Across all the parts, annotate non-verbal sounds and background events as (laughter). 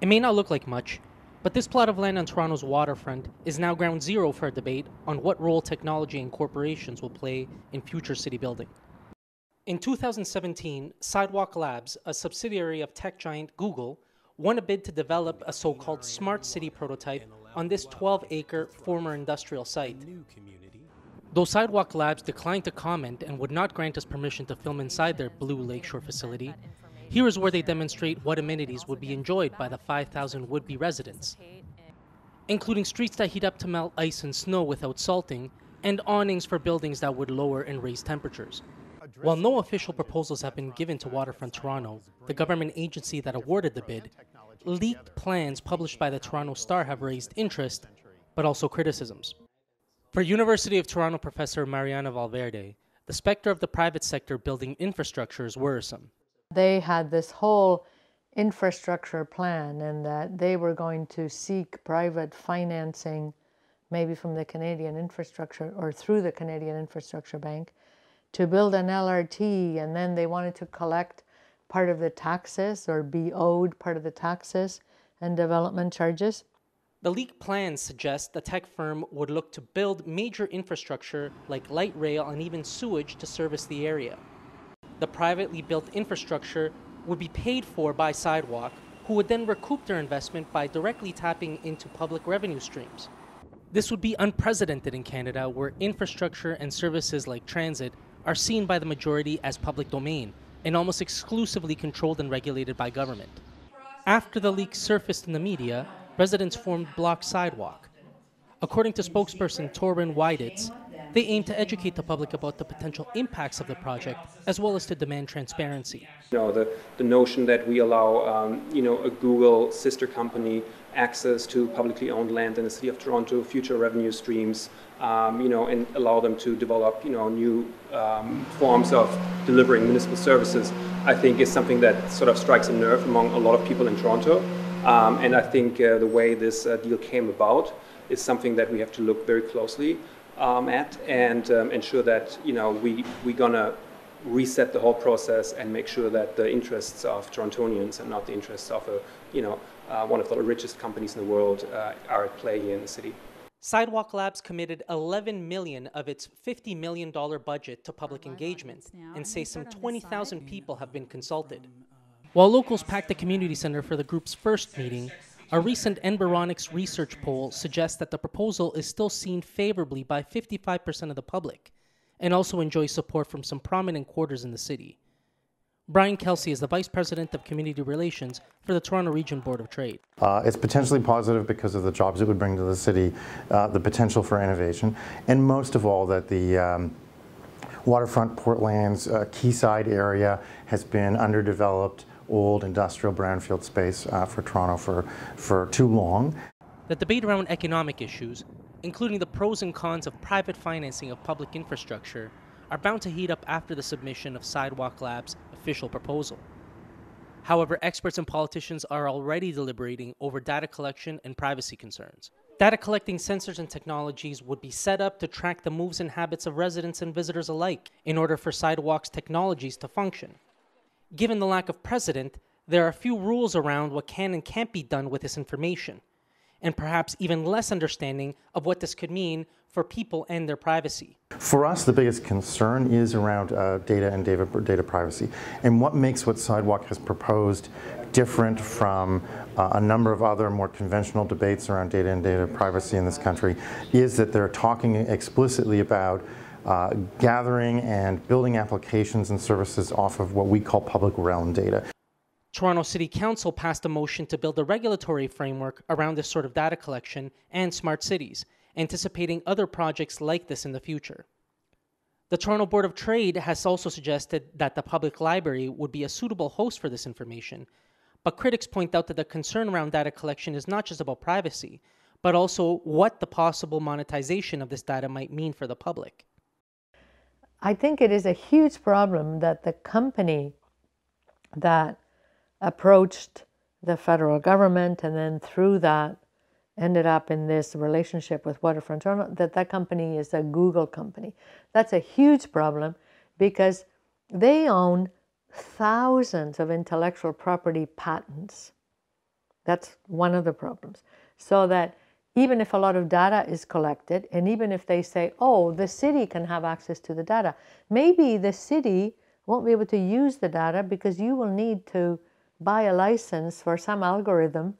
It may not look like much, but this plot of land on Toronto's waterfront is now ground zero for a debate on what role technology and corporations will play in future city building. In 2017, Sidewalk Labs, a subsidiary of tech giant Google, won a bid to develop a so called smart city prototype on this 12 acre former industrial site. Though Sidewalk Labs declined to comment and would not grant us permission to film inside their Blue Lakeshore facility, here is where they demonstrate what amenities would be enjoyed by the 5,000 would be residents, including streets that heat up to melt ice and snow without salting, and awnings for buildings that would lower and raise temperatures. While no official proposals have been given to Waterfront Toronto, the government agency that awarded the bid, leaked plans published by the Toronto Star have raised interest, but also criticisms. For University of Toronto professor Mariana Valverde, the specter of the private sector building infrastructure is worrisome. They had this whole infrastructure plan and that they were going to seek private financing, maybe from the Canadian Infrastructure or through the Canadian Infrastructure Bank, to build an LRT, and then they wanted to collect part of the taxes or be owed part of the taxes and development charges. The leaked plans suggest the tech firm would look to build major infrastructure like light rail and even sewage to service the area. The privately built infrastructure would be paid for by Sidewalk, who would then recoup their investment by directly tapping into public revenue streams. This would be unprecedented in Canada, where infrastructure and services like transit are seen by the majority as public domain and almost exclusively controlled and regulated by government. After the leak surfaced in the media, residents formed Block Sidewalk. According to spokesperson Thorben Wieditz, they aim to educate the public about the potential impacts of the project, as well as to demand transparency. You know, the, the notion that we allow, um, you know, a Google sister company access to publicly owned land in the city of Toronto, future revenue streams, um, you know, and allow them to develop, you know, new um, forms of delivering municipal services, I think is something that sort of strikes a nerve among a lot of people in Toronto. Um, and I think uh, the way this uh, deal came about is something that we have to look very closely um, at and um, ensure that, you know, we, we're going to reset the whole process and make sure that the interests of Torontonians and not the interests of a, you know, uh, one of the richest companies in the world uh, are at play here in the city. Sidewalk Labs committed 11 million of its 50 million dollar budget to public engagement and say some 20,000 people have been consulted. While locals packed the community center for the group's first meeting, a recent Environics research poll suggests that the proposal is still seen favorably by 55% of the public and also enjoys support from some prominent quarters in the city. Brian Kelsey is the Vice President of Community Relations for the Toronto Region Board of Trade. Uh, it's potentially positive because of the jobs it would bring to the city, uh, the potential for innovation, and most of all that the um, waterfront Port Lands uh, Quayside area has been underdeveloped, old industrial brownfield space uh, for Toronto for, for too long. The debate around economic issues, including the pros and cons of private financing of public infrastructure, are bound to heat up after the submission of Sidewalk Labs' official proposal. However, experts and politicians are already deliberating over data collection and privacy concerns. Data collecting sensors and technologies would be set up to track the moves and habits of residents and visitors alike in order for Sidewalk's technologies to function. Given the lack of precedent, there are few rules around what can and can't be done with this information, and perhaps even less understanding of what this could mean for people and their privacy. For us, the biggest concern is around uh, data and data, data privacy. And what makes what Sidewalk has proposed different from uh, a number of other more conventional debates around data and data privacy in this country is that they're talking explicitly about uh, gathering and building applications and services off of what we call public realm data. Toronto City Council passed a motion to build a regulatory framework around this sort of data collection and smart cities anticipating other projects like this in the future. The Toronto Board of Trade has also suggested that the public library would be a suitable host for this information, but critics point out that the concern around data collection is not just about privacy, but also what the possible monetization of this data might mean for the public. I think it is a huge problem that the company that approached the federal government and then through that ended up in this relationship with Waterfront Toronto, that that company is a Google company. That's a huge problem because they own thousands of intellectual property patents That's one of the problems. So that even if a lot of data is collected, and even if they say, oh, the city can have access to the data, maybe the city won't be able to use the data because you will need to buy a license for some algorithm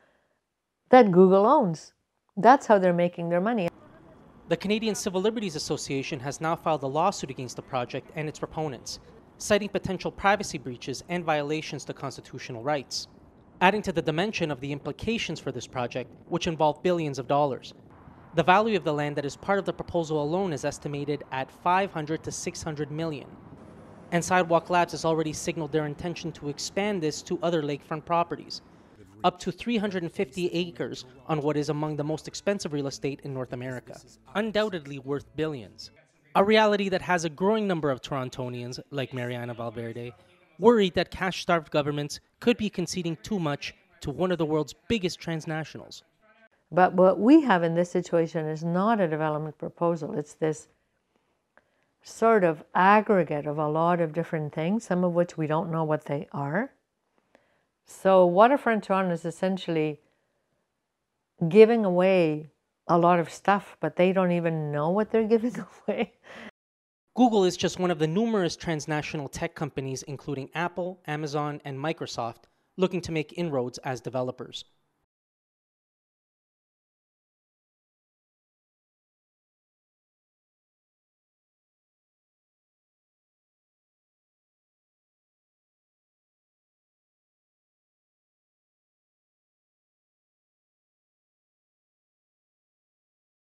that Google owns. That's how they're making their money. The Canadian Civil Liberties Association has now filed a lawsuit against the project and its proponents, citing potential privacy breaches and violations to constitutional rights adding to the dimension of the implications for this project, which involve billions of dollars. The value of the land that is part of the proposal alone is estimated at 500 to 600 million. And Sidewalk Labs has already signaled their intention to expand this to other lakefront properties, up to 350 acres on what is among the most expensive real estate in North America, undoubtedly worth billions. A reality that has a growing number of Torontonians, like Mariana Valverde, worried that cash starved governments could be conceding too much to one of the world's biggest transnationals. But what we have in this situation is not a development proposal, it's this sort of aggregate of a lot of different things, some of which we don't know what they are. So, Waterfront Toronto is essentially giving away a lot of stuff, but they don't even know what they're giving (laughs) away. Google is just one of the numerous transnational tech companies, including Apple, Amazon, and Microsoft, looking to make inroads as developers.